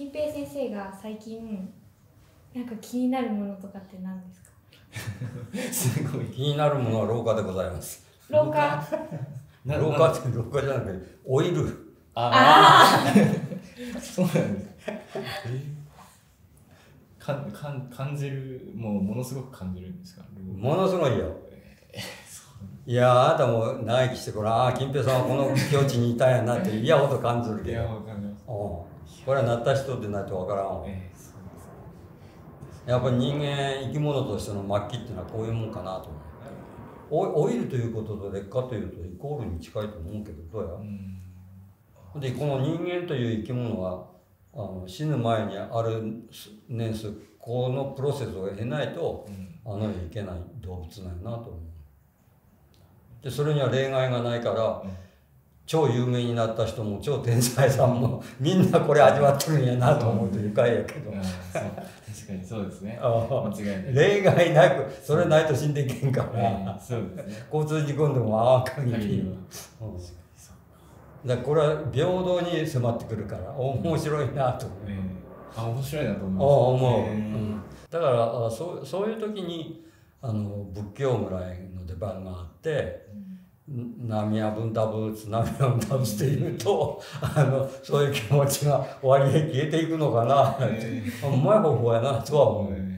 金平先生が最近なんか気になるものとかって何ですか？すごい気になるものは廊下でございます。廊下？な廊下って廊下じゃなくてオイル。ああ そうなんです。かんかん感じるもうものすごく感じるんですか？ものすごいよいやあなたも長生きしてこれああ金平さんはこの境地にいたんやなって嫌ほど感じるけど。これはなった人でないとわからんわ。ええそうです。やっぱり人間生き物としての末期っていうのはこういうもんかなと思うオイオイルということと劣化というとイコールに近いと思うけどどうやう。ん。でこの人間という生き物はあの死ぬ前にある年数このプロセスを経ないとうん。あの世に行けない動物なんやなと思うでそれには例外がないからうん。超有名になった人も超天才さんも みんなこれ味わってるんやなと思うと愉快やけど。う確かにそうですね。ああ。間違い例外なくそれないと死んでいけんから、ええそうですね。交通事故でも合わん限り、うん。だこれは平等に迫ってくるから面白いなと思う、ええ。あ面白いなとああ思思う、いますええ。うん。だからあそうそういう時にあの仏教ぐらいの出番があって「波や文多仏波や文多仏」って言うと あのそういう気持ちが終わりへ消えていくのかなって、うまい方法やなとは思う、ええ